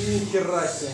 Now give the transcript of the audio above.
Ни хера себе.